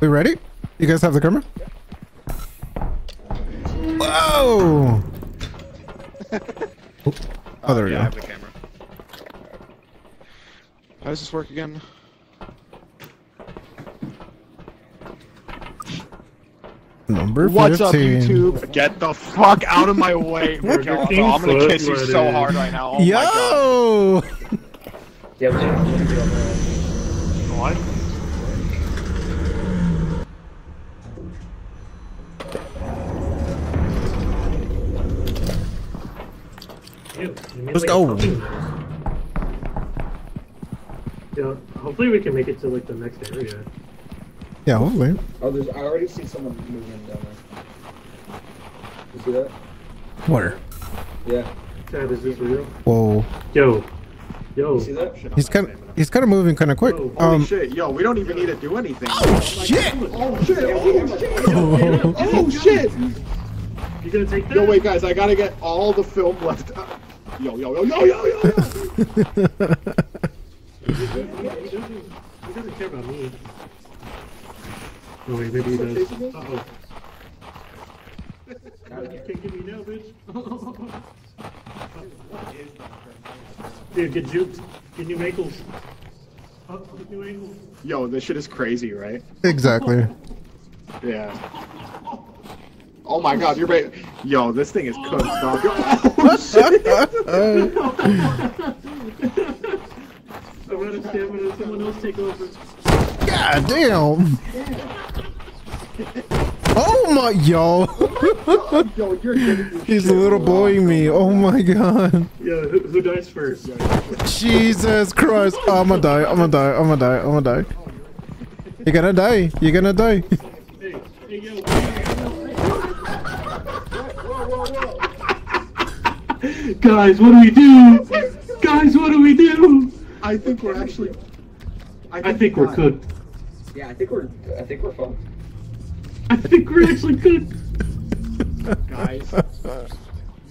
We ready? You guys have the camera? Whoa! Oh, there we yeah, I go. have the camera. How does this work again? Number 15. What's up, YouTube? Get the fuck out of my way, Miguel. King I'm gonna kiss you so hard right now. Oh my god. Yo! Yeah, we should do What? Ew, you mean Let's like go. something? Yeah, hopefully we can make it to like the next area. Yeah, hopefully. Oh, there's. I already see someone moving down there. You see that? Where? Yeah. Chad, is this real? Whoa. Yo. Yo. You see that? He's kind of he's kind of moving kind of quick. Oh, Holy Um. shit, yo, we don't even need to do anything. Oh shit! Oh shit, oh shit, oh shit! You gonna take that? Yo, wait, guys, I gotta get all the film left. Yo, yo, yo, yo, yo, yo! He doesn't, he doesn't care about me. Oh wait, maybe he does. Uh oh. You can't get me now, bitch. Dude, get juked. Get new ankles. Oh, get new ankles. Yo, this shit is crazy, right? Exactly. Yeah. Oh my god, you're right. Yo, this thing is cooked, dog. Oh shit! I'm out of stamina. Someone else take over. God damn! Oh my yo! Yo, you're He's shit little wrong. boying me. Oh my god. Yeah, who, who dies first? Jesus Christ. I'm gonna die. I'm gonna die. I'm gonna die. I'm gonna die. You're gonna die. You're gonna die. Hey, hey, yo. Guys, what do we do? Guys, what do we do? I think we're actually. I think we're fine. cooked. Yeah, I think we're. I think we're fine. I think we're actually cooked. Guys,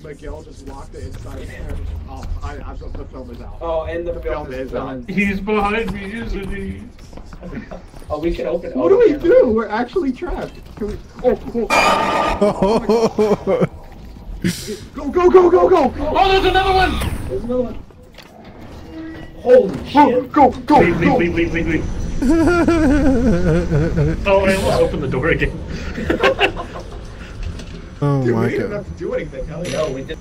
Miguel just locked the inside. and- Oh, I, I, the film is out. Oh, and the, The film, film is is done. He's behind me, isn't he? Oh, we can open. What do we do? We're actually trapped. Can we... Oh, cool. Oh Go, go, go, go, go! Oh, there's another one! There's another one. Holy Go, shit! go, go, Wait, wait, go! wait, wait, wait, wait. Oh, I almost opened the door again. Oh Dude, we my didn't god. have to do anything, hell yeah. No, we did.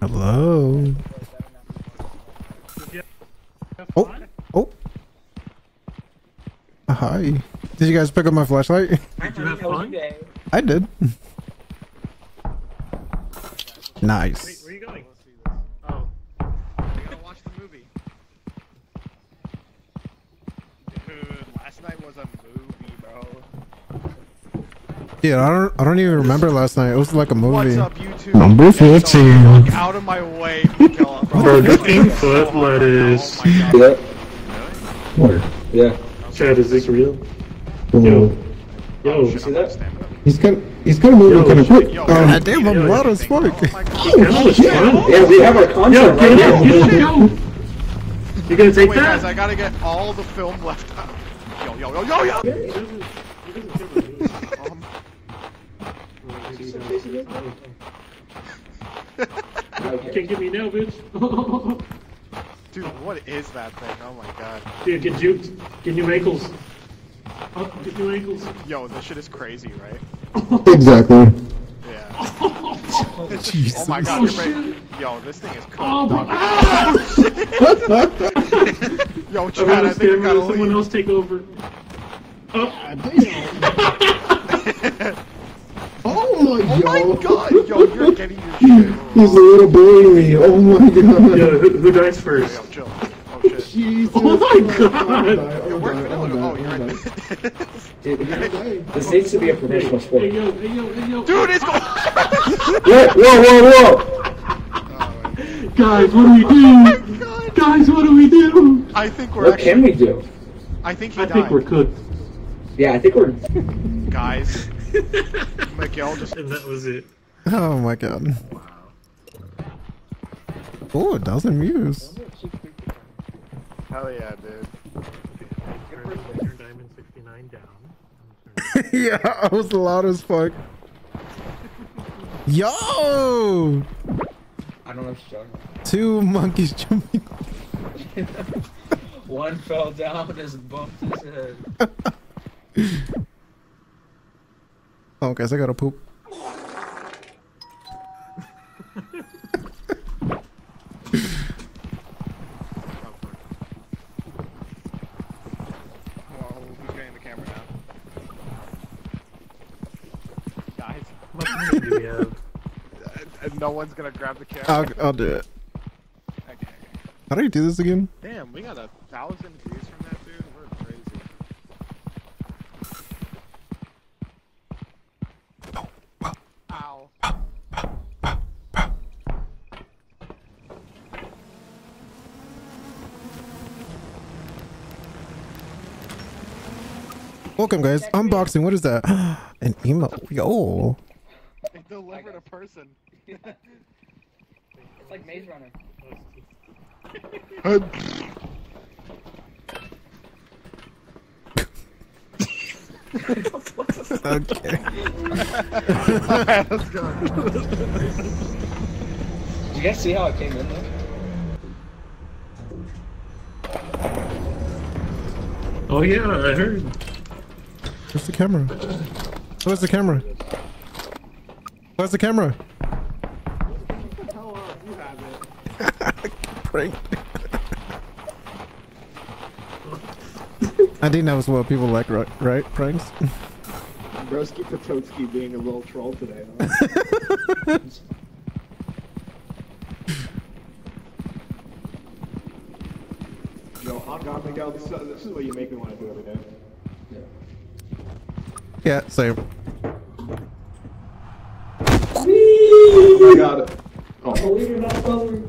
Hello. Oh. Oh. Uh, Hi. Did you guys pick up my flashlight? Did you have fun? I did. nice. Wait, where are you going? Oh. I gotta watch the movie. Dude, last night was a movie, bro. Yeah, I don't. I don't even remember last night. It was like a movie. What's up, YouTube? Number Get the 15. out of my way, Miguel. Bro, the king foot So hard lettuce. My. Yeah. Where? Yeah. Chad, is this real? Yo. Yo. Shit, see I'm that? out of stamina. He's kind. He's kind of moving Yo, kind of quick. yo, Um, yo, God damn, I'm yo, loud as fuck. Oh my god. That was fun. Yeah, we have our Yo, concert right now. it, get. You gonna take Wait, guys, that? I gotta get all the film left out. Yo, yo, yo, yo, yo! He doesn't, he doesn't care about me. Um, Oh, maybe he does. You can't get me now, bitch. dude, what is that thing? Oh my god. Dude, get juked. Get new ankles. Oh, get new ankles. Yo, this shit is crazy, right? Exactly. Yeah. Jesus. Oh my god, you're right. Yo, this thing is cooked. Oh, dog. Ah! Yo, I'm Chad, out I of think I gotta Someone leave. else take over. Oh, Oh my Oh my god, yo, you're getting your shit. He's a little boy. Oh my god. yo, who, who dies first? Yo, chill. Oh shit. Jesus. Oh my oh god! Yo, where, oh, oh, you're right. Dude, this needs to be a professional sport. Hey yo, hey yo, hey yo. Dude, it's going. Whoa, whoa, whoa, whoa! Oh, guys, what do we do? Guys, what do we do? I think we're What actually. can we do? I think he I died. think we're cooked. Yeah, I think we're. Guys, Miguel just. And that was it. Oh my god. Wow. Oh, a dozen views. Hell yeah, dude. Turn Leaner Diamond 69 down. I'm turning- yeah, I was loud as fuck. Yo! I don't know if she's talking. Two monkeys jumping. One fell down, just bumped his head. Oh, guys, I gotta poop. Well, who's getting the camera now? Guys, What many do we have? no one's gonna grab the camera. I'll, I'll do it. Okay, okay. How do you do this again? Damn, we got a thousand views from that dude. We're crazy. Ow. Welcome, guys. Unboxing. What is that? An emo. Yo. They delivered a person. It's like Maze Runner. Okay. Alright, let's go. Did you guys see how it came in though? Oh yeah, I heard. Where's the camera? Where's the camera? Where's the camera? Hell uh, you have it. Prank. I think that was what people like, right? right? Pranks? Broski Pototski being a little troll today. Huh? Yo, I'm God Miguel. This is what you make me want to do every day. Yeah, same. Oh my god. Oh. Believe you're not following.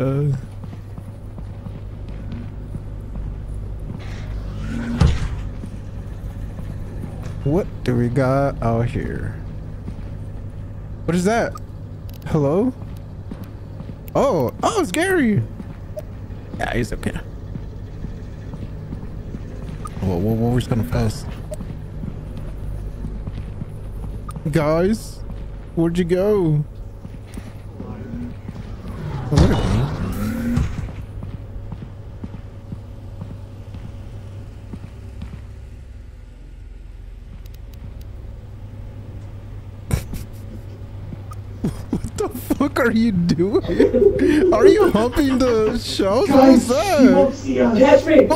Uh, what do we got out here? What is that? Hello? Oh, oh, it's Gary. Yeah, he's okay. Whoa, whoa, whoa, we're gonna fast. Guys, where'd you go? What the fuck are you doing? Are humping the shells? What's that? Catch me!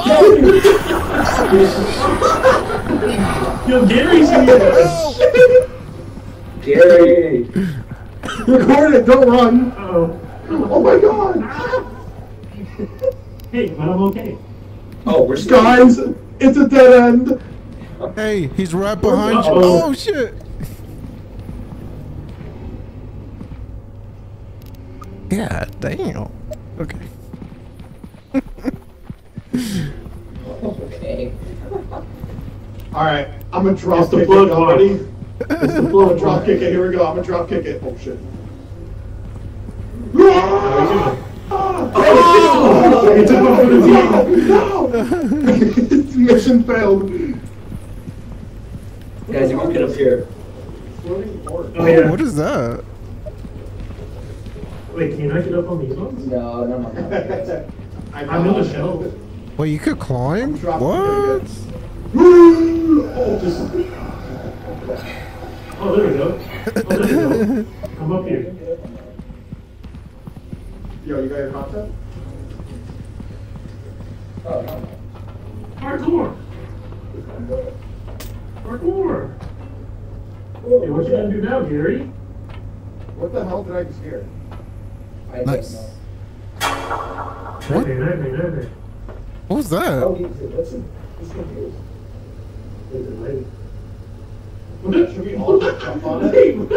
Yo, Gary's here! Gary! Record it, don't run! Oh, Oh my god! hey, but I'm okay. Oh, we're still. Guys, it's a dead end! Hey, he's right oh, behind you. Uh-oh. Oh shit! Yeah, damn. Okay. Okay. Alright, I'm gonna drop It's the kick it. plug Y'all bar. ready? It's the I'm gonna floor. drop kick it. Here we go. I'm gonna drop kick it. Oh shit. He took one for the team. No! Mission failed. Guys, you won't get up here. Oh yeah. What is that? Wait, can you not get up on these ones? No, no, no, no. I'm on the shelf. Wait, you could climb? What? Oh, just Oh, there we go. Oh, there we go. Come up here. Yo, you got your content? Oh, no. Parkour! Parkour! Hey, what you gonna do now, Gary? What the hell did I just hear? I don't Nice. know. What? Hey, hey, hey, hey, hey. What was that? Oh, he's, listen, he's confused. Is it late? Should we all just jump on it? Hey, what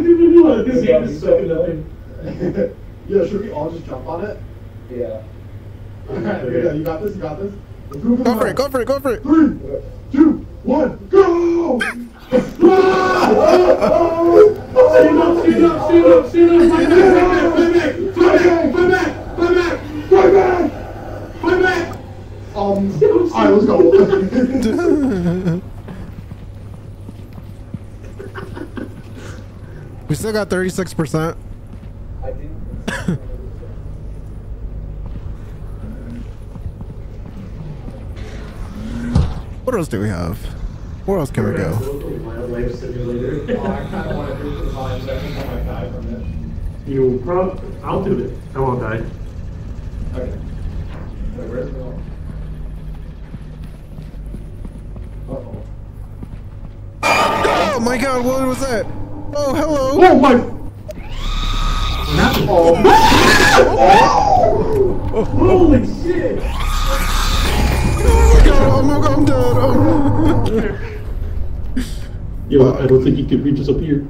are you doing? This game is sucking up in. Yeah, should we all just jump on it? Yeah. Alright, here. You got this, you got this. Go for it, go for it, go for it. Three, two, one, go! Ah! We still got 36%. What else do we have? Where else can we go? Life simulator. Oh, I kinda wanna do it for the vibes, I I might die from it. You prob I'll do it. I won't die. Okay. Wait, where's it going? Uh-oh. Oh my god, what was that? Oh, hello. Oh my! Oh, Holy shit! Oh my god, oh I'm, I'm dead. Oh. Yo, I don't think you can reach us up here.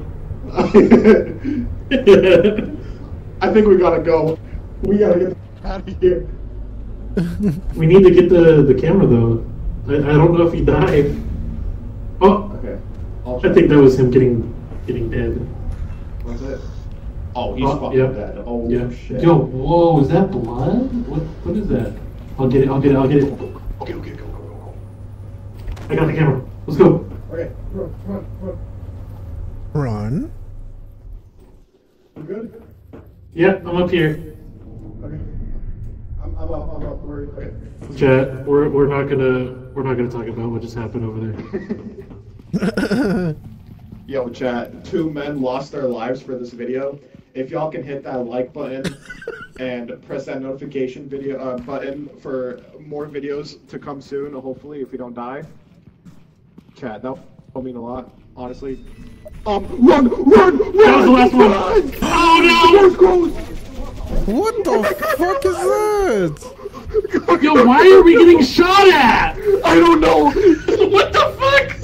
I think we gotta go. We gotta get out of here. we need to get the, the camera though. I, I don't know if he died. Oh, Okay. I think that was him getting getting dead. What's it? Oh, he's Oh, fucking yeah. dead. Oh, Yeah. shit. Yo, whoa, is that blood? What what is that? I'll get it, I'll get it, I'll get it. Okay, okay, go, go, go, go. I got the camera. Let's go. go. Okay, run, run, run. Run. You good? Yeah, I'm up here. Okay. I'm, I'm up, I'm up. Where, okay. Chat, we're we're not gonna we're not gonna talk about what just happened over there. Yo, chat, two men lost their lives for this video. If y'all can hit that like button and press that notification video uh, button for more videos to come soon, hopefully, if we don't die. Chat, that will mean a lot, honestly. Um, run, run, run! That was the last one. Run! Oh Door's What the fuck is that? Yo, why are we getting shot at? I don't know! what the fuck?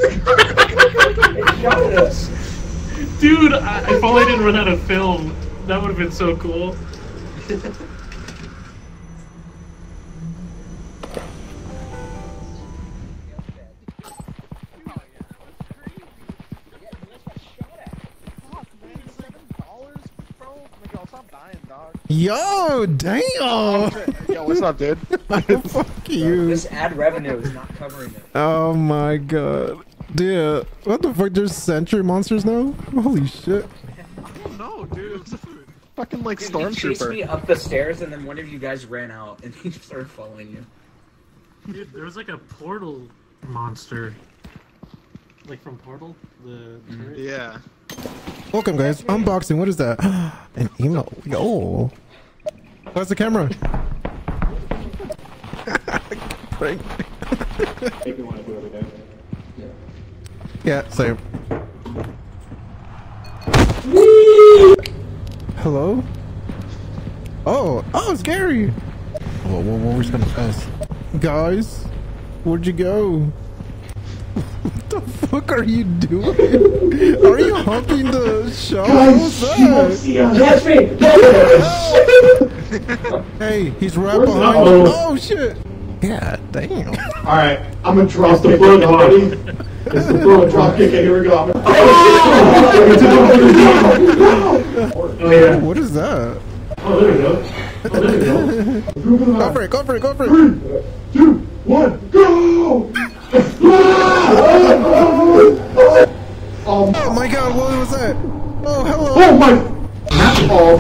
They shot us. Dude, I, if only I didn't run out of film, that would have been so cool. Yo, damn. Yo, what's up, dude? Fuck you. This ad revenue is not covering it. Oh my god. Dude, what the fuck? There's sentry monsters now? Holy shit. No, dude. It's a fucking like Dude, he chased me up the stairs, and then one of you guys ran out, and he just started following you. Dude, there was like a portal monster. Like from Portal? The turret? Yeah. Welcome, guys. Unboxing. What is that? An emo. Yo. Where's the camera? Prank. Make me want to do it again. Yeah, same. Hello? Oh, oh, it's Gary. Whoa, whoa, whoa, we're gonna pass. Guys, where'd you go? What the fuck are you doing? Are you humping the show? What's that? Catch me! Hey, he's right Where's behind you. Oh shit. Yeah, damn. Alright, I'm gonna drop the kick front it block. already. It's the I'm drop kick it, here we go. I'm gonna- Oh yeah. What is that? Oh, there we go. Oh, there we go. Go for it, go for it, go for it. Two, one, go! Oh my god, what was that? Oh, hello. oh my! Oh!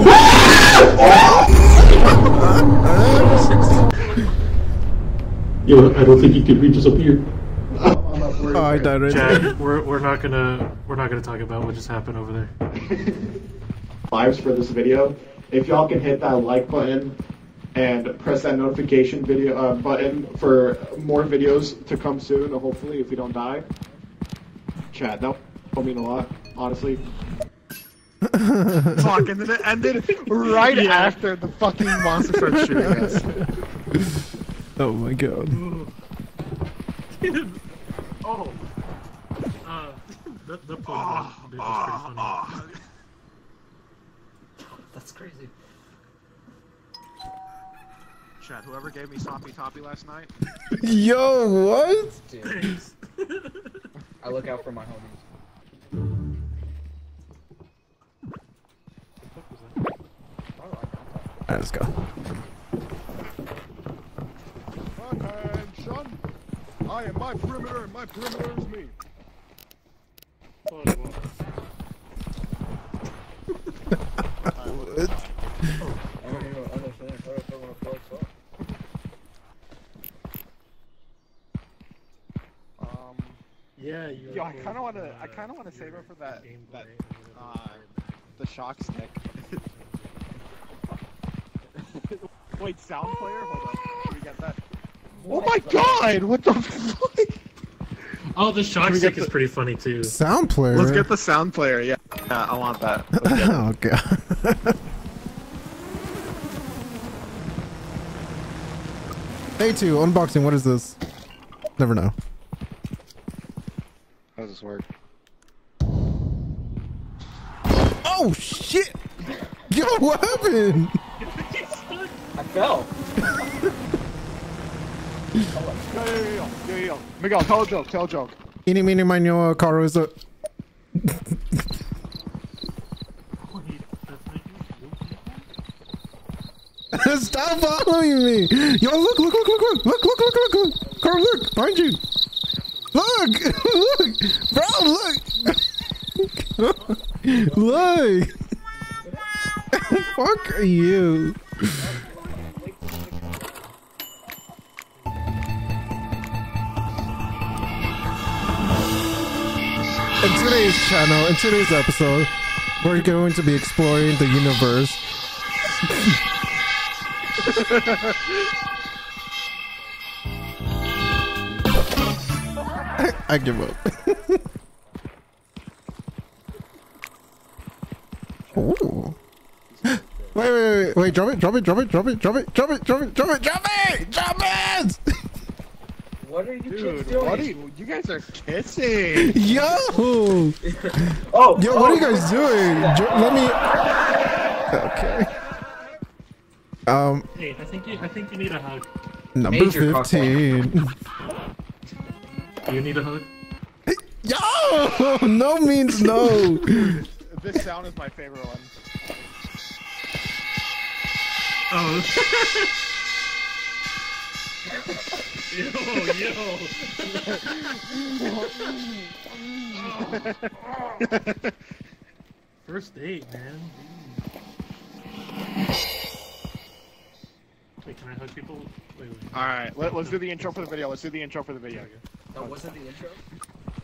Yo, I don't think you can reach us up here. I'm not worried. Oh, I died right there. We're, we're not gonna we're not gonna talk about what just happened over there. lives for this video. If y'all can hit that like button and press that notification video uh, button for more videos to come soon, hopefully, if we don't die. Chat, that will mean a lot, honestly. Fuck, and then it ended right after the fucking monster started shooting us. Oh my god. oh. Uh, the, the portal bit was pretty funny. That's crazy. Chad, whoever gave me Soppy Toppy last night, Yo, what? Dude, I look out for my homies. Alright, let's go. Attention! I am my perimeter, and my perimeter is me. I don't even understand how it's gonna flex up. Um, Yeah, you. Yo, I kinda wanna- I kinda wanna save it for that- that, uh, the shock stick. Wait, sound player? Hold on. Can we get that? Oh my god! What the fuck? Oh, the shock stick get is pretty funny too. Sound player. Let's get the sound player. Yeah, yeah I want that. Let's get it. oh god. hey two unboxing. What is this? Never know. Happened? I fell. Yo, yo, yo, yo, yo, yo. Miguel, tell a joke. Tell a joke. Eeny, meeny, miny, uh, car is a. Stop following me! Yo, look, look, look, look, look, look, look, look, look, look, car, look, behind you. Look, look, bro, look, look. Fuck are you? In today's channel, in today's episode, we're going to be exploring the universe. I give up. Ooh. Wait, wait, wait, wait, drop it, drop it, drop it, drop it, drop it, drop it, drop it, drop it, drop it, drop it! What are you kids Dude, doing? what are you? You guys are kissing. Yo! Oh, Yo, what are you guys doing? Jo- let me. Okay. Um, Hey, I think you. I think you need a hug. number Major 15. Do you need a hug? Yo! No means no. This sound is my favorite one. Oh. yo, yo. First date, man. Wait, can I hug people? Wait, wait. All right, let, let's do the intro for the video. Let's do the intro for the video. That wasn't the intro?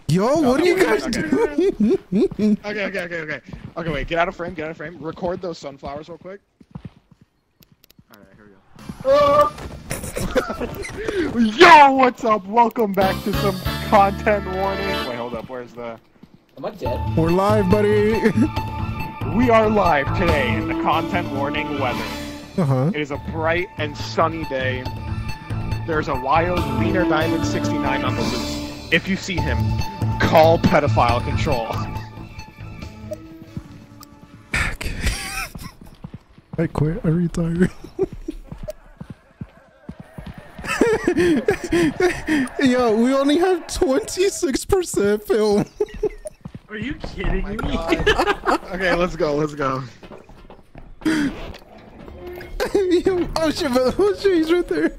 Yo, what are you guys Okay. doing? Okay, okay, okay, okay. Okay, wait. Get out of frame. Get out of frame. Record those sunflowers real quick. All right, here we go. Yo, what's up? Welcome back to some content warning. Wait, hold up. Where's the? Am I dead? We're live, buddy. We are live today in the content warning weather. Uh huh. It is a bright and sunny day. There's a wild Wiener Diamond 69 on the loose. If you see him, call pedophile control. Okay. I quit. I retire. Yo, we only have 26% film. Are you kidding oh me? Okay, let's go. Let's go. Yo, oh shit, but- oh shit, he's right there.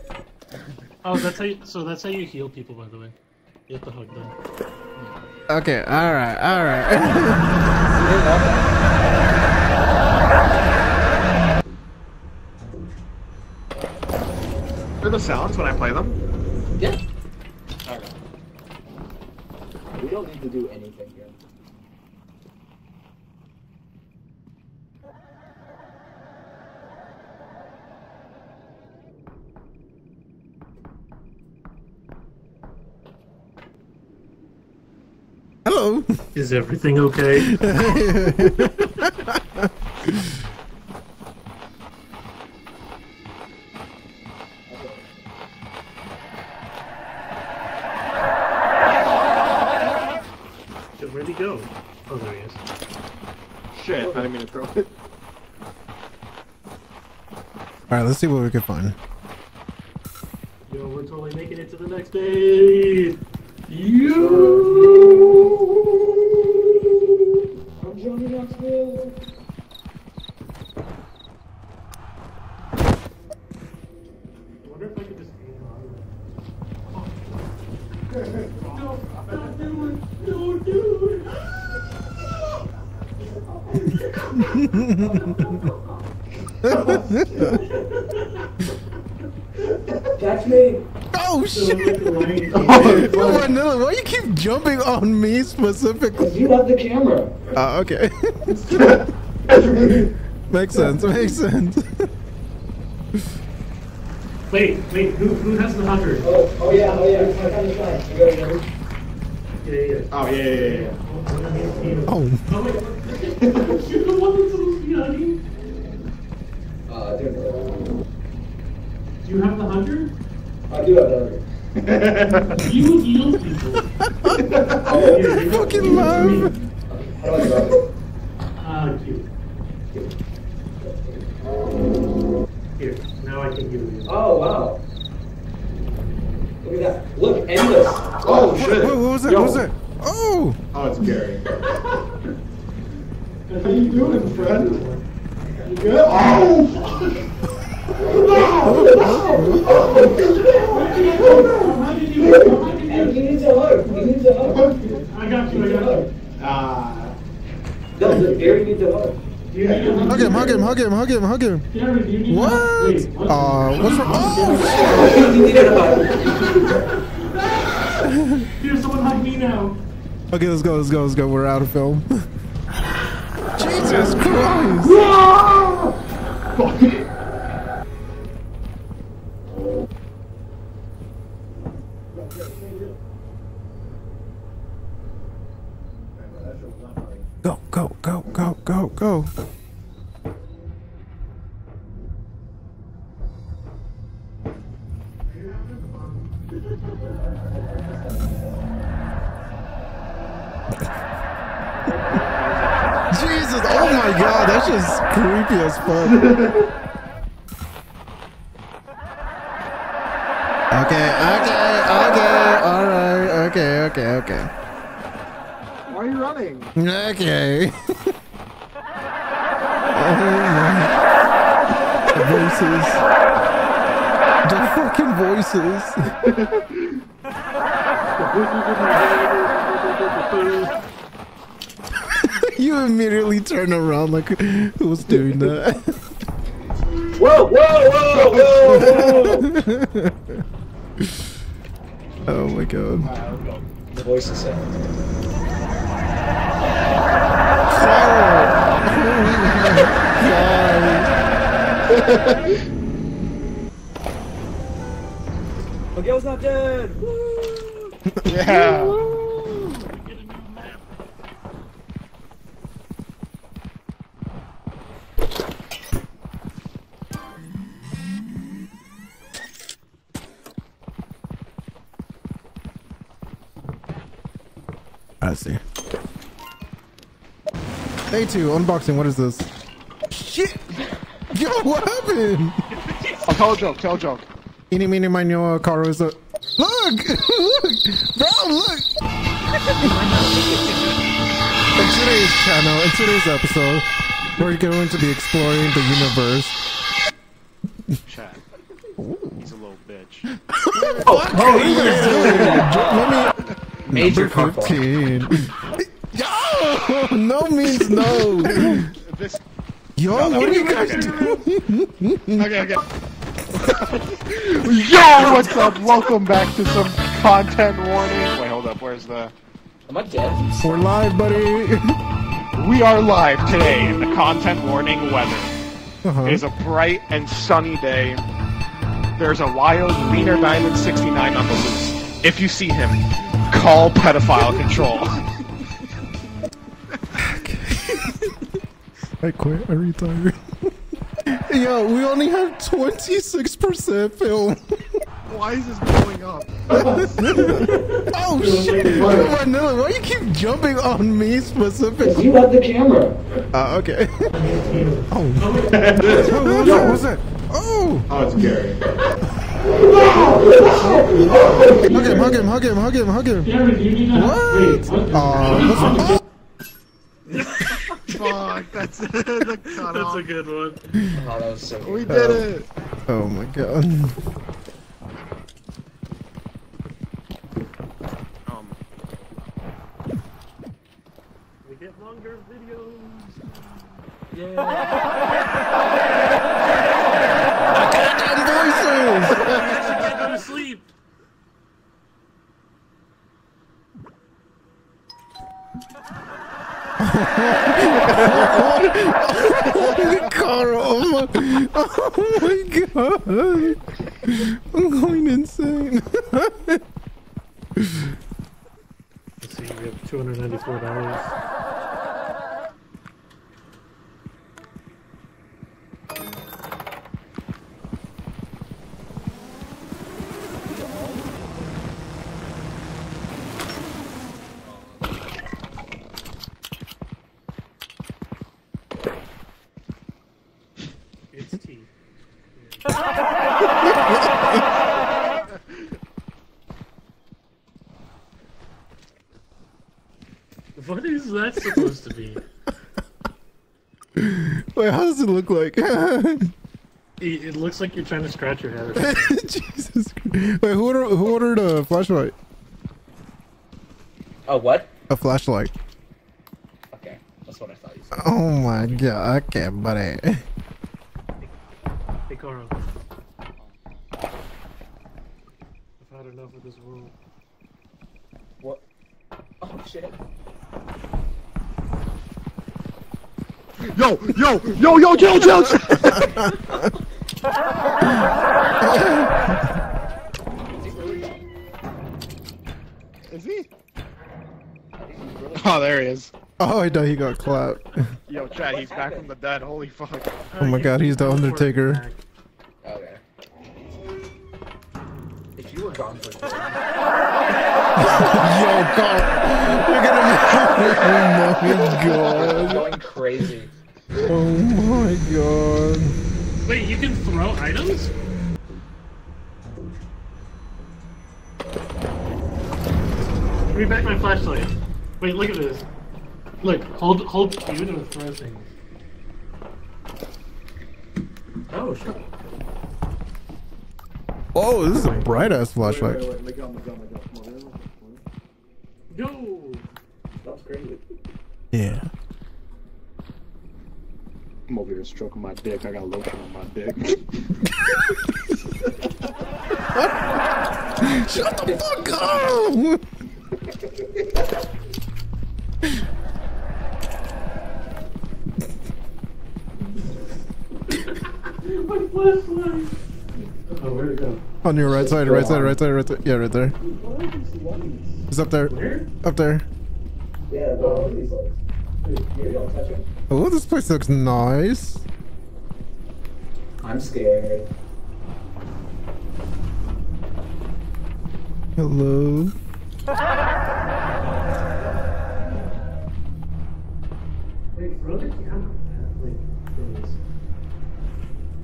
oh, that's how. You, so that's how you heal people, by the way. You have to hug them. Okay, alright, alright. Hear the sounds when I play them? Yeah. Alright. We don't need to do anything here. Hello. Is everything okay? throw it. Alright, let's see what we can find. Yo, we're totally making it to the next day. You. I'm Johnny Knoxville. Catch me. Oh So shit! like Oh, Vanilla, why you keep jumping on me specifically? Cause You have the camera. Ah, okay. makes sense. Makes sense. Wait, wait, who, who has the hundred? Oh, oh yeah, oh yeah. I found the sign. You got? Yeah, yeah. Oh yeah, yeah, yeah. yeah. Oh, Oh my god. You're the one that's supposed to be hunting? Uh, I think so. Do you have the hundred? I do have the hundred. You would heal people. Oh, Here, you fucking give it to me. love. How do I drop it? Ah, cute. Here, now I can heal you. Oh, wow. Look at that. Look, endless. Oh shit. Wait, what was that? Yo. What was that? Oh, Oh, it's Gary. How you doing, friend? You good? Oh! How did you, how did And you? he hug. He needs a hug. I got you, I got you. No, the Gary needs a hug. Do you need a hug him, hug him, hug him, hug him, hug him. Gary, do you need a What? Uh, what's wrong? Oh, He needed a hug. Here, someone hug me now. Okay, let's go, let's go, let's go. We're out of film. Jesus Christ! Go, go, go, go, go, go. Jesus, oh my god, that's just creepy as fuck. Okay, okay, okay, alright, okay, okay, okay. Why are you running? Okay. my. The voices. The fucking voices. you immediately turn around like who's doing that? Whoa, whoa, whoa, whoa, whoa. oh my god. The voice is set. Miguel's not dead. Yeah. I see. Day two, unboxing, what is this? Shit! Yo, what happened? I'll tell a joke. Tell a joke. Eeny, meeny, miny, mo, Caro is a... Look! look! Bro, look! in today's channel, in today's episode, we're going to be exploring the universe. Chat. He's a little bitch. Oh, oh, he is. Let me... Major Number 15. Yo! No means no! This. Yo, what are you guys doing? Okay, okay. Yo, what's up? Welcome back to some content warning. Wait, hold up. Where's the? Am I dead? We're live, buddy! We are live today in the content warning weather. Uh-huh. It is a bright and sunny day. There's a wild wiener diamond 69 on the loose. If you see him, call pedophile control. I quit. I retired. Yo, we only have 26% film. Why is this blowing up? oh shit! Vanilla, why you keep jumping on me specifically? You have the camera. Uh, okay. oh. Wait, what was that? What that? Oh! Oh, it's Gary. Hug him, hug him, hug him, hug him, hug him. Gary, you need a What? Wait. Uh, what's wrong? Fuck, that's the cut That's a good one. Oh, that was so We good. did it. Oh my god. Um, We get longer Voices! I can't go to sleep. Carl, oh my, oh my god. I'm going insane. Let's see, we have $294. What is that supposed to be? Wait, how does it look like? It, it looks like you're trying to scratch your head. Or. Jesus Wait, who ordered, who ordered a flashlight? Oh, what? A flashlight. Okay, that's what I thought you said. Oh my god. Okay, buddy. Hey, Carl. I've had enough of this world. What? Oh shit. Yo, yo, yo, yo, chill, chill. chill. Is he? Oh, there he is. Oh, I know he got clapped. Yo, Chad, he's back from the dead. Holy fuck. Oh my god, he's the Undertaker. Okay. If you were gone for good, Yo, Carl. You're gonna Oh my god. going crazy. Oh my god. Wait, you can throw items? Give me back my flashlight. Wait, look at this. Look, hold hold Q to throw things. Oh shit. Oh, this is a bright ass flashlight. wait, wait, go, go, go. Yo! That's crazy. Yeah. I'm over here stroking my dick. I got lotion on my dick. Shut the fuck up! My flashlight! Oh, where'd it go? On your right side, right side, right side, right side. Yeah, right there. It's up there. Where? Up there. Yeah, go on these legs. Maybe don't touch it. Oh, this place looks nice. I'm scared. Hello. Wait, throw the camera. Wait, there it is.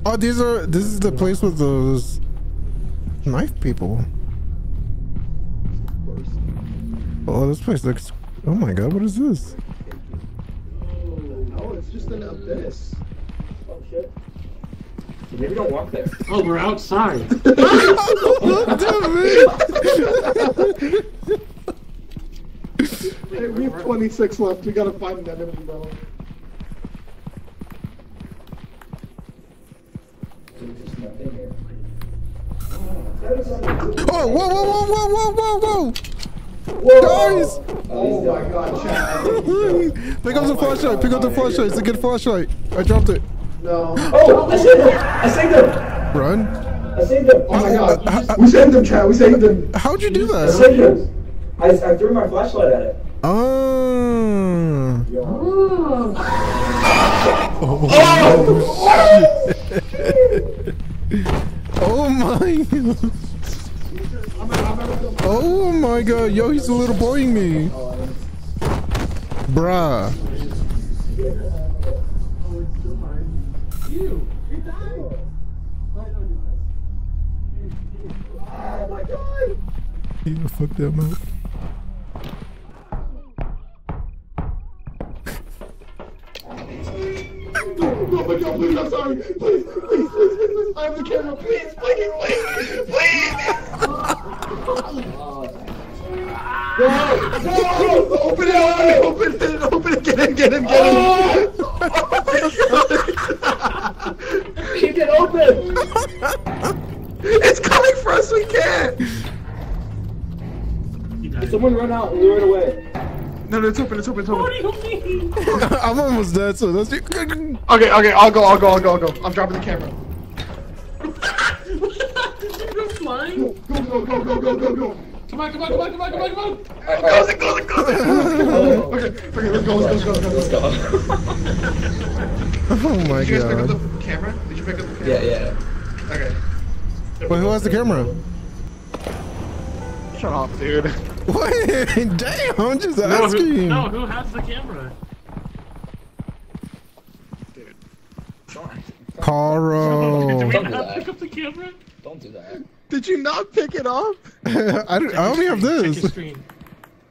Oh, these are. This is the place with those knife people. Oh, this place looks. Oh my god, what is this? Oh, it's just an abyss. Oh shit. Maybe don't walk there. Oh, we're outside. Hey, we have 26 left. We gotta find that enemy, bro. There's just nothing here. Oh, whoa, whoa, whoa, whoa, whoa, whoa, whoa! Guys! Oh my god, Chad. Pick up the flashlight, pick up the flashlight, it's a good flashlight. I dropped it. No. Oh, I saved him! I saved him! Run. I saved him! Oh my god. Oh we saved him, Chad. We saved him. How'd you do that? I saved him! I, I threw my flashlight at it. Oh. Oh my god. Oh my god, yo, he's a little boying me. Bruh. You fuck that mouth. Oh my god, please, I'm sorry. Please, please, please, please, please. I have the camera. Please, please, please, please. Open it! Open it! Open it! Get in! Get in! Get in! Keep it open! It's coming for us! We can't! Someone run out and run away. No, no, it's open. It's open. It's open. I'm almost dead, so that's it. Okay, okay. I'll go. I'll go. I'll go. I'll go. I'm dropping the camera. Go, go, go, go, go, go, go. Come on, come on, come on, come on, come on, come on! Close it, close it, close it. Okay, okay, let's go, let's go, let's go, let's go. Oh my god. Did you guys pick up the camera? Did you pick up the camera? Yeah, yeah. Okay. Wait, who has the camera? Shut up, dude. Wait, damn, I'm just No who, asking. no, who has the camera? Caro. Did we Don't do not that. pick up the camera? Don't do that. Did you not pick it up? I, don't, I only have this. Check his this. stream.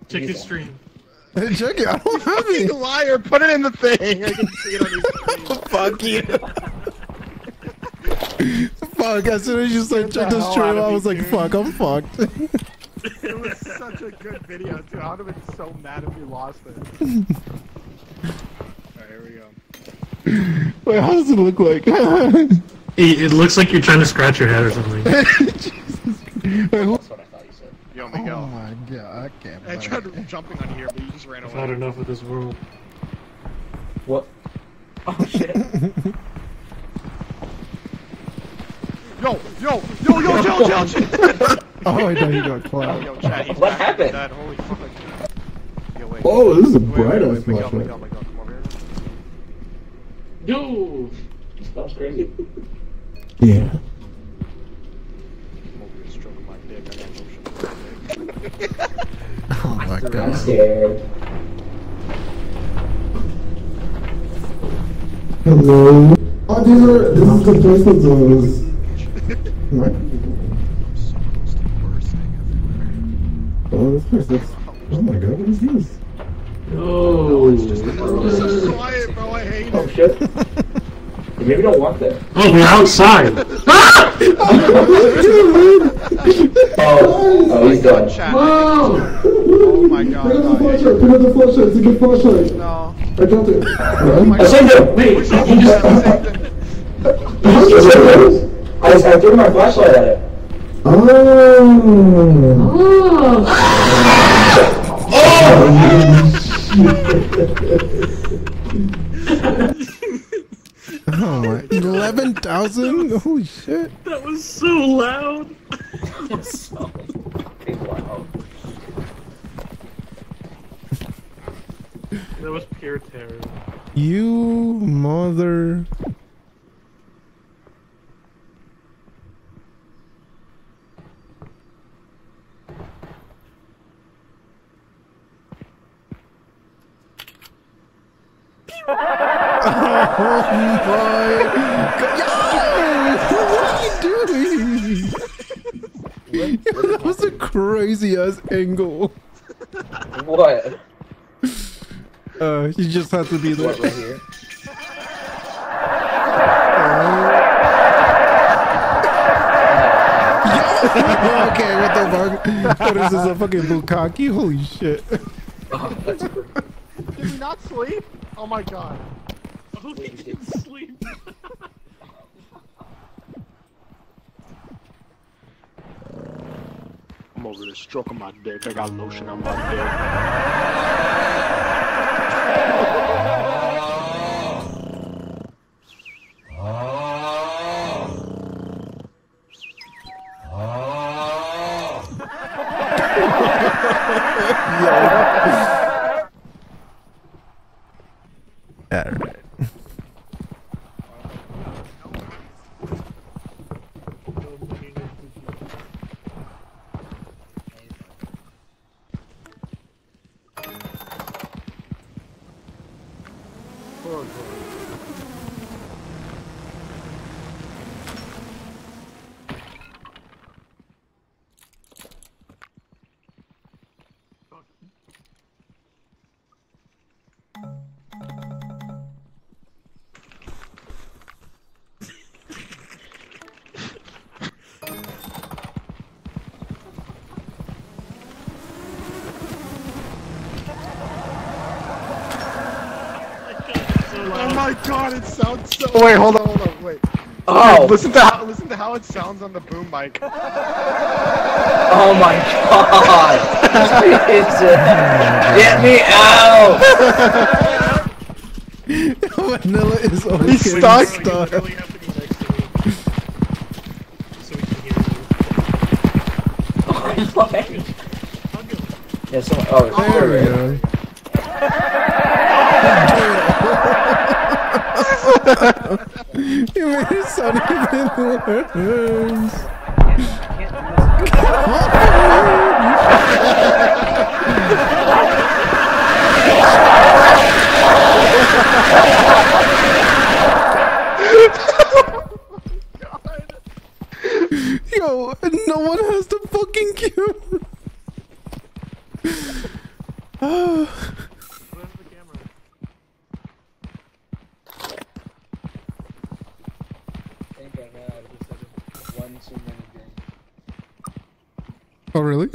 Check his stream. Check it, I don't have You it. liar! Put it in the thing. I can see it on your screen. Fuck you. fuck, as soon as you said check the this stream, I was like, dude. fuck, I'm fucked. It was such a good video, too. I would have been so mad if you lost it. Alright, here we go. Wait, how does it look like? It, it looks like you're trying to scratch your head or something. Wait, That's what I thought you said. Yo, Oh my god, I can't. I tried it. jumping on here, but you just ran I've had enough of this world. What? Oh shit. Yo, yo, yo, yo, chill, chill, chill. Oh, I know you got clapped. Yo, Chad, he's What back. happened? That holy fuck. Yo, wait. Oh, this is a Wait, wait, bright wait, ass Miguel, flashlight. Miguel, Miguel, come over here. Yo! That was crazy. Yeah. I'm over here stroking my dick. I got no shit. Oh my I'm god. scared. Hello. Oh, these are. This is the place that those. What? I'm so close to bursting everywhere. Oh, this place looks. Oh my god, what is this? Oh! So quiet, bro. I hate Oh it. shit. Maybe don't walk there. Oh, we're outside! Ah! Oh, oh he's done. Chat. Oh! Oh my god. Pick up the flashlight, pick up the flashlight, it's a good flashlight. No. I dropped it. Right? I saved him! Wait! We should just saved it. I, I threw my flashlight at it. Oh Oh my. 11,000? Holy shit. That was so loud! So fucking loud. That was pure terror. You mother. Oh my Yo, what are you doing? Yo, that was a crazy ass angle. What? Uh, you just have to be there. What, right here? okay, what the fuck? What is this, a fucking bukkake? Holy shit. Oh, that's super. Did we not sleep? Oh my god. He didn't sleep! I'm over there stroking my dick. I got lotion on my dick. Alright. so Oh loud. Foghorn. My god, it sounds so. Wait, hold on, hold on, wait. Oh! Listen to how listen to how it sounds on the boom mic. Oh my god! Jesus! Get me out! Vanilla is always He's stuck. Stuck. literally have to be next to. So we can hear you. Oh my... Yeah, so, oh, There we go. you made it sound even worse. Yo, no one has the fucking cue. Where's the camera? Thank God, man. I just had one too many drinks. oh, really?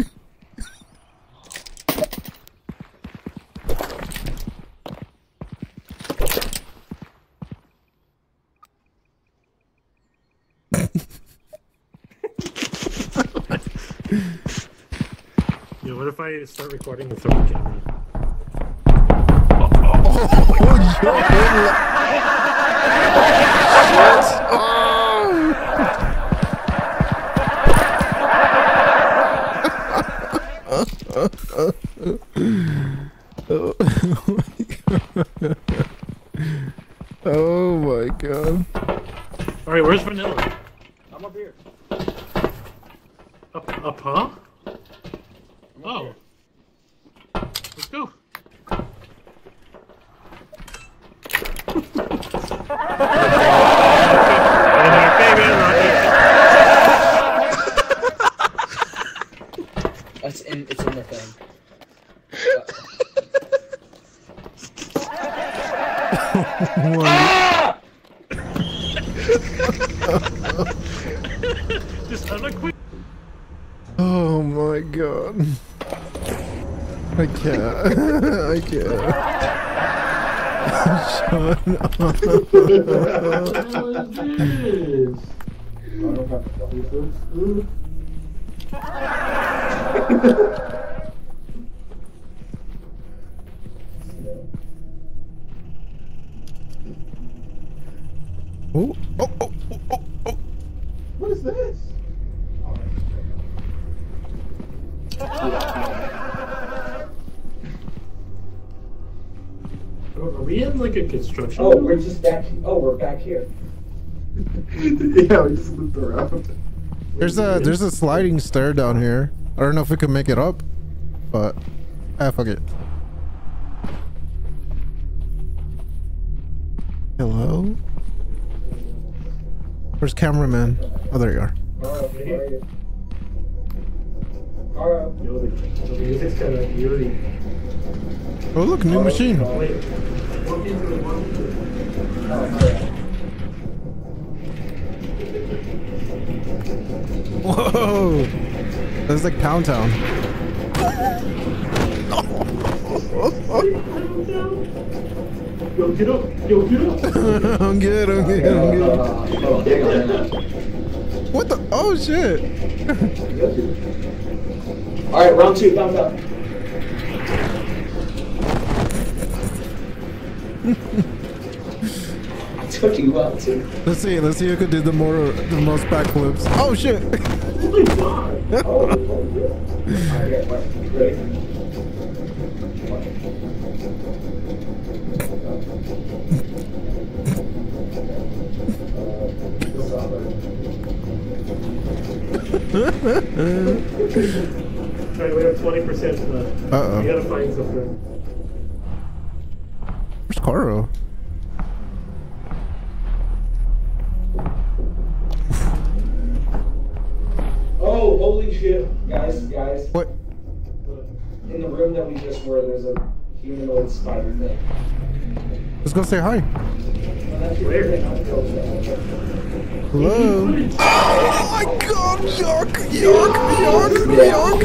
Yo, what if I start recording with the camera? Oh where's Vanilla? Oh, oh, oh, oh, oh. What is this? Are we in like a construction? Oh, we're just back. Oh, we're back here. yeah, we just looped around. There's a there's a sliding stair down here. I don't know if we can make it up, but ah, fuck it. Where's cameraman? Oh, there you are. Oh, look, new machine. Whoa! That's like Pound Town. Yo, get up! Yo, get up! I'm good. I'm good. I'm good. Oh, hang on, hang on. What the? Oh shit! Alright, round two, thumbs up. I took you out too. Let's see. Let's see who could do the more the most backflips. Oh shit! Oh, oh, yeah. Alright, wait, ready? Alright, we have 20% left. Uh We gotta find something. Where's Caro? Oh, holy shit. Guys, guys. What? In the room that we just were, there's a humanoid spider thing. Let's go say hi. Where? Hello. Oh my god! Yuck! Yuck! Yuck! Yuck!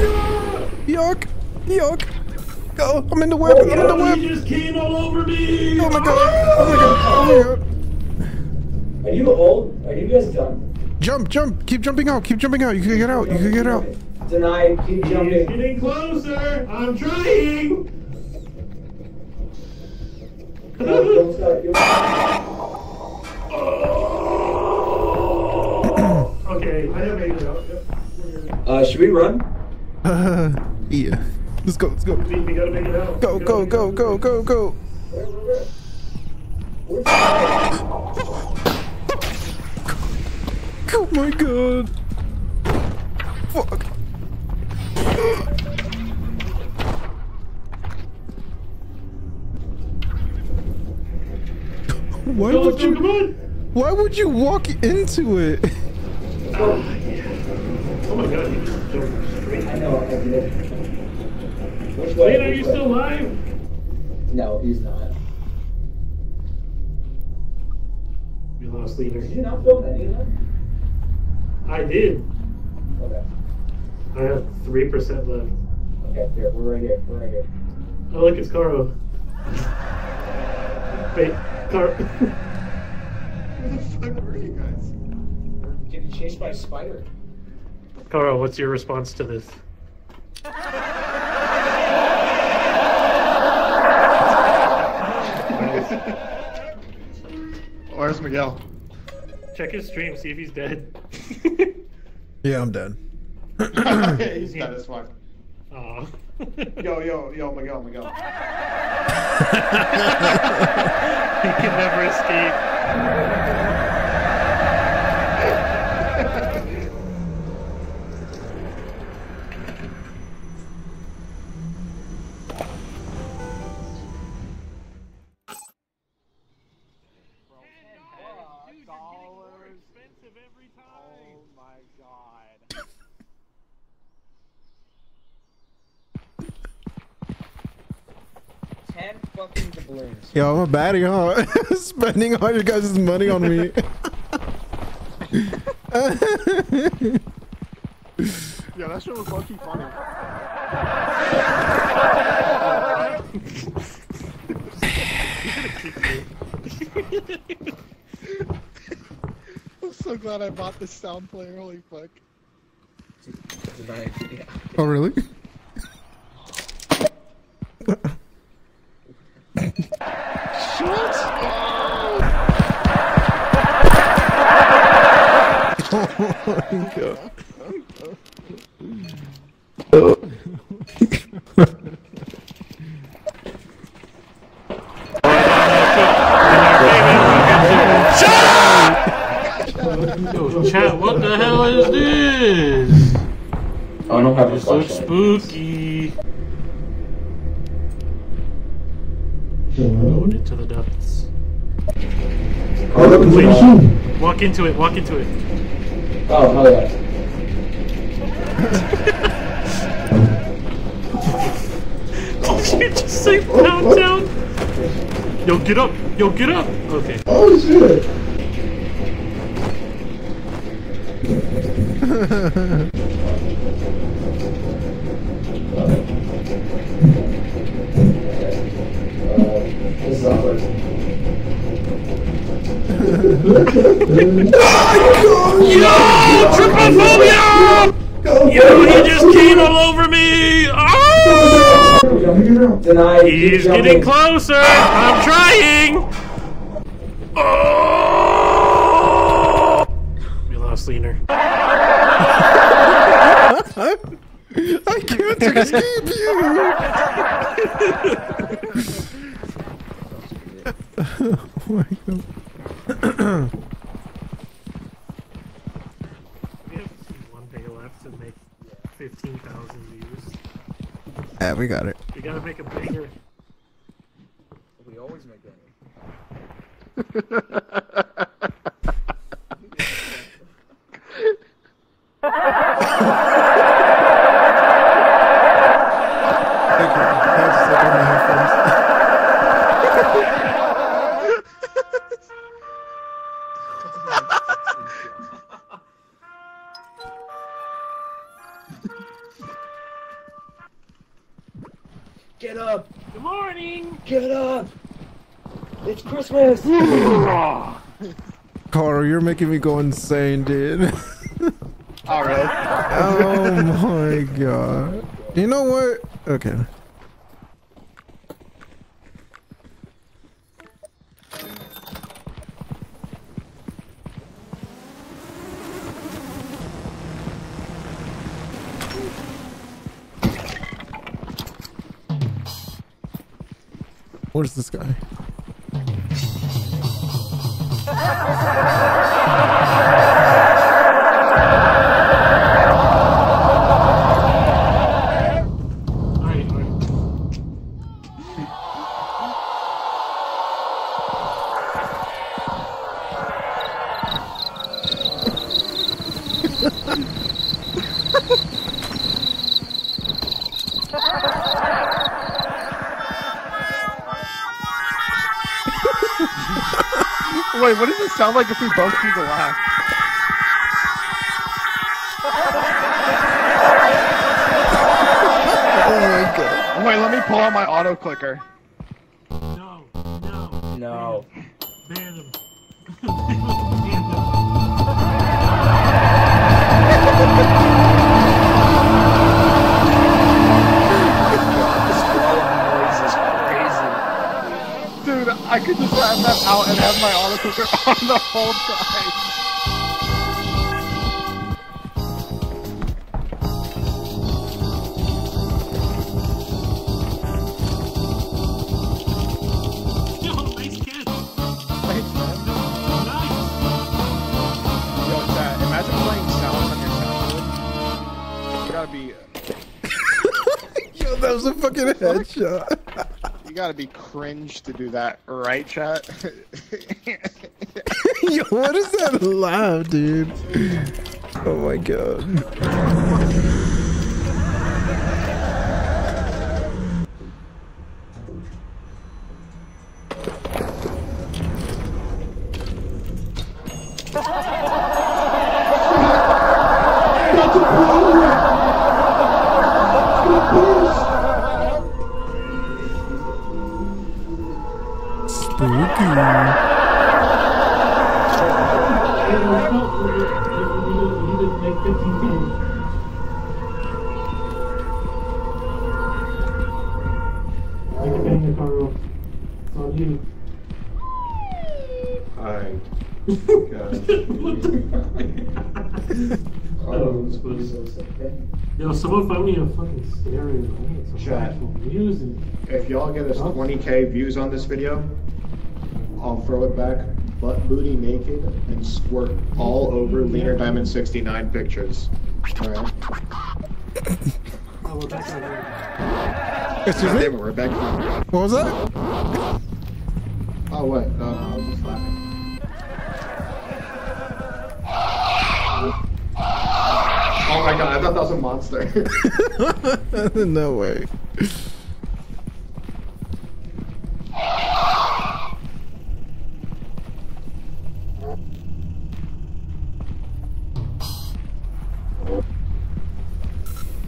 Yuck! Yuck! Go! I'm in the web! I'm in the web! He just came all over me! Oh my god! Oh my god! Oh my god! Are you old? Are you guys done? Jump! Jump! Keep jumping out! Keep jumping out! You can get out! You can get out! Denied. Keep He's jumping. getting closer! I'm trying! No, don't start. You'll- Okay, I have made it out. Yep. Uh, should we run? Uh, yeah. Let's go! Let's go! We we gotta make it out. Go! We Go! gotta make it Go! Go! Go! Go! Oh my god! Fuck! Why Go, would you? Why would you walk into it? Oh my god, he just jumped straight. I know, I did. Which way? Wait, are you way? still alive? No, he's not. We lost Leaner. Did you not film any of them? I did. Okay. I have 3% left. Okay, here, we're right here. We're right here. Oh, look, it's Caro. Wait, Caro. Where the fuck were you guys? Getting chased by a spider. Caro, what's your response to this? Where's Miguel? Check his stream, see if he's dead. Yeah, I'm dead. He's dead as fuck. Aw. Yo, yo, yo, Miguel, Miguel. he can never escape. Yo, I'm a baddie, huh? Spending all your guys' money on me. Yeah, that shit was low key funny. I'm so glad I bought this sound player. Holy fuck. Denied. Yeah. oh, really? Oh my god. Yo, chat, what the hell is this? Oh, I don't have This looks spooky. Going into the depths. Oh, look, machine. Walk into it, walk into it. Oh, hell yeah. Did you just say pound down? Yo, get up! Yo, get up! Okay. Oh, shit. Uh, this is awkward. Yo! Trypophobia! Yo, he just came all over me! Oh! Denied. He's getting closer! I'm trying! Oh! We lost Leaner. I can't escape you! oh my god. We have one day left to make 15,000 views. Yeah, we got it. We gotta make a banger. We always make that. making me go insane, dude. All right. oh my god. You know what? Okay. Like if we both do the laugh? Oh my god. Wait, let me pull out my auto clicker. No, no. No. Ban him. Ban him. I could just have that out and have my auto clicker on the whole time. Yo, nice catch. Man. Yo, imagine playing sounds on your soundboard. Gotta be, uh, Yo, that was a fucking headshot. You gotta be cringe to do that, right, chat? Yo, what is that laugh, dude? Oh my god. On you. Hi. Oh, it's funny. Yo, someone find me a fucking stereo. I need some Chat. actual music. If y'all get us 20k views on this video, I'll throw it back butt booty naked and squirt all over Leaner Diamond 69 pictures. Alright? Oh, well, that's not right. Excuse me? we're back. What was that? Oh, what? no, I was just laughing. Oh my god, I thought that was a monster. no way.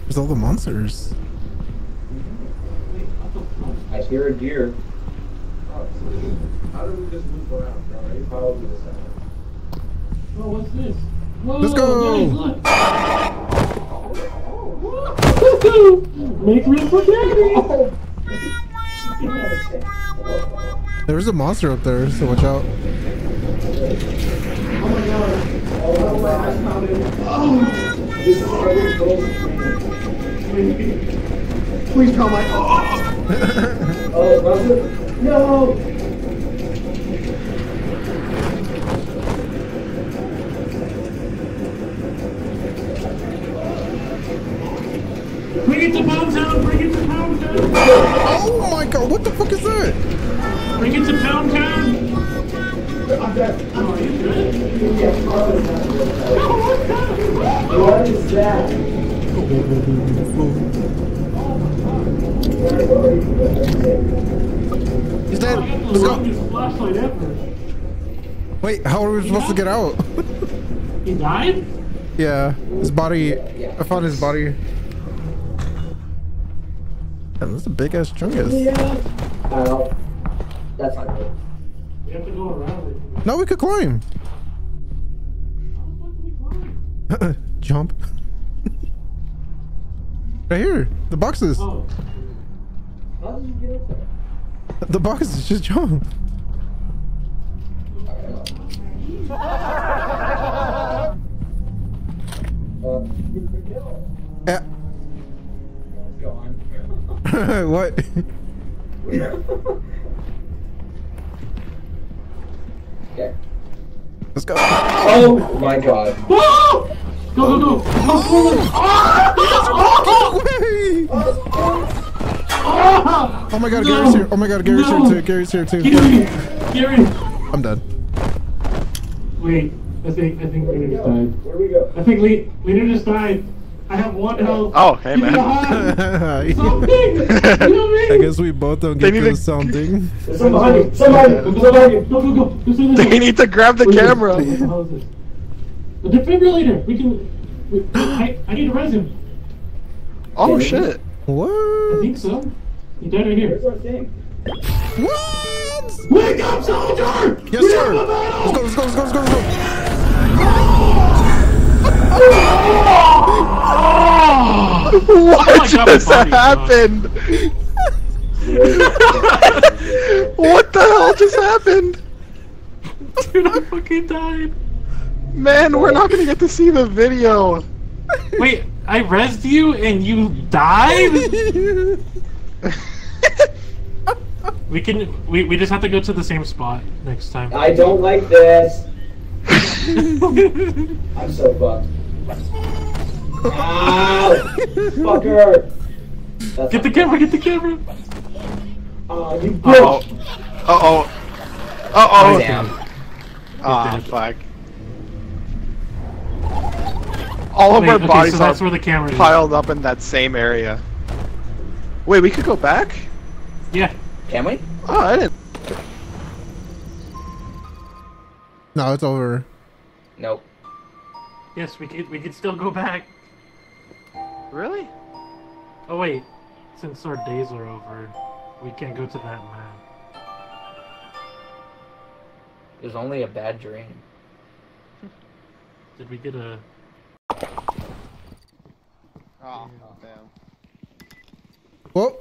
Where's all the monsters? I hear a deer. How do we just move around, bro? You probably just Oh, what's this? Whoa, Let's go. Guys. Make room for Daddy. There's a monster up there, so watch out. Oh Please tell my. Oh, was it? No! Bring it to Pound Town. Bring it to Pound Town. Oh my god, what the fuck is that? Bring it to Pound Town. I'm dead. Oh, are you good? What is that? Oh, oh, oh, He's dead. I got the Let's go. flashlight ever. Wait, how are we supposed to get out? He died? yeah, his body. I found his body. Damn, that's a big ass chungus. Ow. That's not good. We have to go around it. No, we could climb. How the fuck do we climb? Jump. right here. The boxes. Oh. How did you get up there? The boxes. Just jump. Uh, go on. what? Okay. Let's go. Oh my god. Go, go, go! Oh my god, Gary's here. Oh my god, Gary's No. here too. Gary's here too. Gary! Gary! I'm dead. Wait, I think, I think Leaner just died. Where do we go? I think Le- Leaner just died. I have one health. Oh, hey, Give me man. a hand. I Something! You know guess we both don't They get need to to- something. There's some behind you! Somebody! Go, go, Somebody! go, go, go, go. Go through this They way. need to grab the Wait, camera. What the hell is this? A defibrillator! We can. We, I, I need to res him. Oh shit. I think so. He died right here. Where's our thing? What? Wake up, soldier! Yes, sir. Let's go, let's go, let's go, let's go, let's go. What God, just my body, happened? what the hell just happened? Dude, I fucking died. Man, we're not gonna get to see the video. Wait, I resed you and you died? We can. We, we just have to go to the same spot next time. I don't like this. I'm so fucked. Ow! Fucker! That's Get the camera, get the camera! Oh, you Uh oh. Uh oh. Uh oh. Damn. Ah, You're fuck. All of Wait, our okay, bodies so that's are where the camera is. piled up in that same area. Wait, we could go back? Yeah. Can we? Oh, I didn't. No, it's over. Nope. Yes, we could. We could still go back. Really? Oh wait, since our days are over, we can't go to that map. It was only a bad dream. Did we get a? Oh, damn. Well,